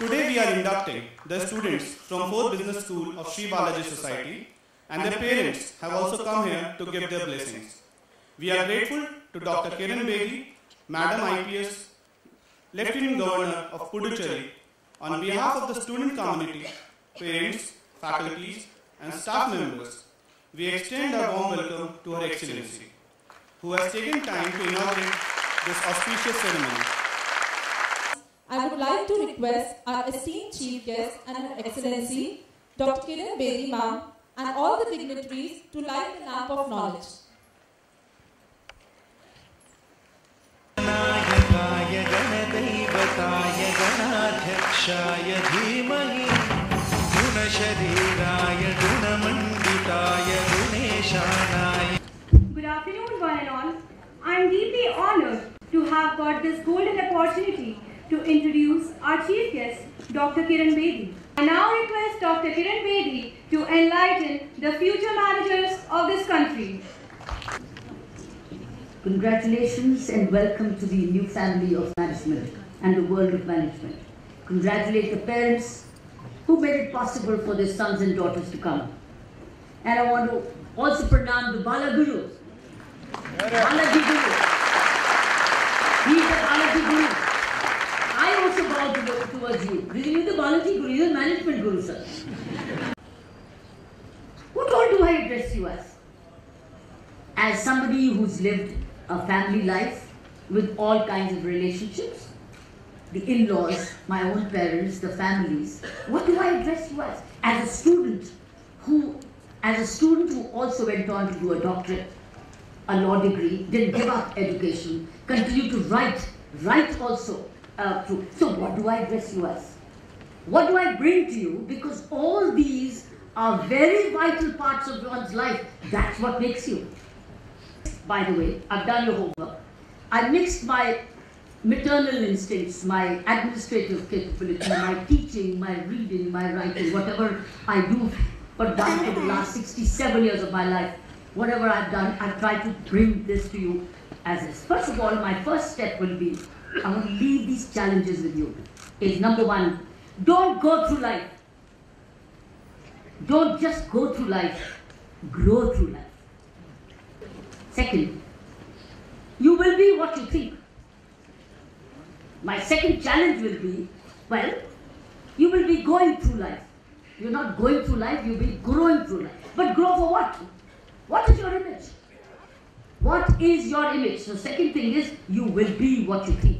Today we are inducting the students from 4th Business School of Sri Balaji Society and their parents have also come here to give their blessings. We are grateful to Dr. Kiran Bedi, Madam IPS, Lieutenant Governor of Puducherry, on behalf of the student community, parents, faculties, and staff members. We extend our warm welcome to Her Excellency, who has taken time to inaugurate this auspicious ceremony. I would like to request our esteemed Chief Guest and Her Excellency, Dr. Kiran Bedi Ma'am, and all the dignitaries to light the lamp of knowledge. नायकाय गणदैवताय गणाध्यक्षाय धीमहि गुणशरीराय गुणमण्डिताय गुणेशानाय Good afternoon, one and all. I am deeply honored to have got this golden opportunity to introduce our chief guest, Dr. Kiran Bedi. I now request Dr. Kiran Bedi to enlighten the future managers of this country. Congratulations and welcome to the new family of management and the world of management. Congratulate the parents who made it possible for their sons and daughters to come. And I want to also pronounce the Bala Gurus. Balaji Guru. He is the Balaji Guru. Towards you. You are the Balaji Guru, you are management Guru, sir. What all do I address you as? as somebody who's lived a family life with all kinds of relationships, the in-laws, my own parents, the families, what do I address you as? As a student who, as a student who also went on to do a doctorate, a law degree, didn't give up education, continued to write, write also uh. So what do I address you as? What do I bring to you? Because all these are very vital parts of one's life. That's what makes you by the way, I've done your homework. I mixed my maternal instincts, my administrative capability, my teaching, my reading, my writing, whatever I do for done for the last 67 years of my life, whatever I've done, I've tried to bring this to you as this. First of all, my first step will be, I want to leave these challenges with you. Is number one, don't go through life. Don't just go through life, grow through life. Second, you will be what you think. My second challenge will be, well, you will be going through life. You're not going through life, you'll be growing through life. But grow for what? What is your image? What is your image? The second thing is, you will be what you think.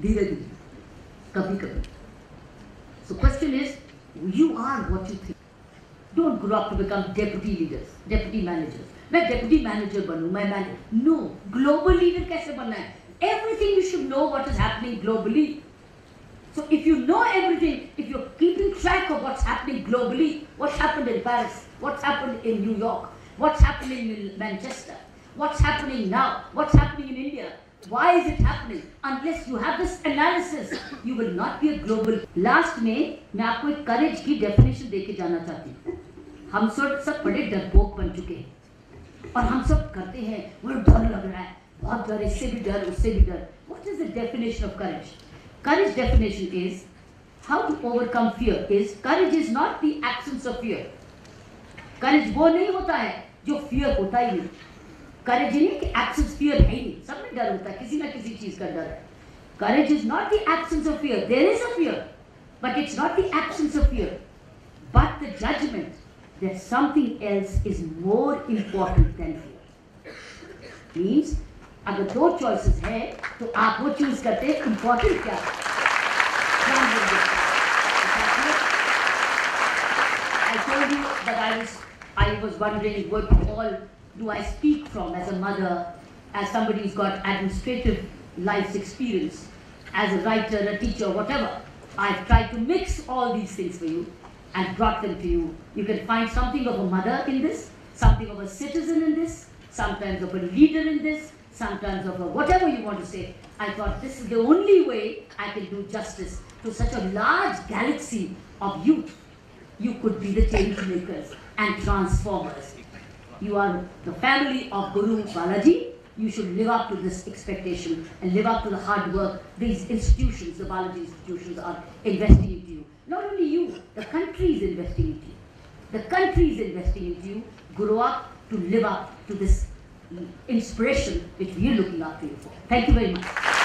धीरे धीरे कभी कभी So question is, you are what you think. Don't grow up to become deputy leaders, deputy managers. मैं deputy manager बनूं, मैं man. No, global leader कैसे बनना है? Everything you should know what is happening globally. So if you know everything, if you're keeping track of what's happening globally, what's happened in Paris, what's happened in New York, what's happening in Manchester, what's happening now, what's happening in India, why is it happening? Unless you have this analysis, you will not be a global. Last में मैं आपको एक courage की definition दे के जाना चाहती हूँ. हम सब सब बड़े डरपोक बन चुके हैं और हम सब करते हैं मुझे डर लग रहा है बहुत डर इससे भी डर उससे भी डर What is the definition of courage? Courage definition is how to overcome fear. Is courage is not the absence of fear. Courage वो नहीं होता है जो fear होता ही नहीं. करेज नहीं कि एब्सेंस फियर है ही नहीं। सब में डर होता है, किसी ना किसी चीज़ का डर है। Courage is not the absence of fear there is a fear but it's not the absence of fear but the judgement that something else is more important than fear means अगर दो चॉइसेस है तो आप वो choose करते हैं important क्या है? I was wondering what all do I speak from as a mother, as somebody who's got administrative life's experience. as a writer, a teacher, whatever. I've tried to mix all these things for you and brought them to you. You can find something of a mother in this, something of a citizen in this, sometimes of a leader in this, sometimes of a whatever you want to say. I thought this is the only way I can do justice to such a large galaxy of youth. You could be the change makers and transformers. You are the family of Guru Balaji. You should live up to this expectation and live up to the hard work these institutions, the Balaji institutions, are investing into you. Not only you, the country is investing into you. The country is investing into you. Grow up to live up to this inspiration which we are looking up to you for. Thank you very much.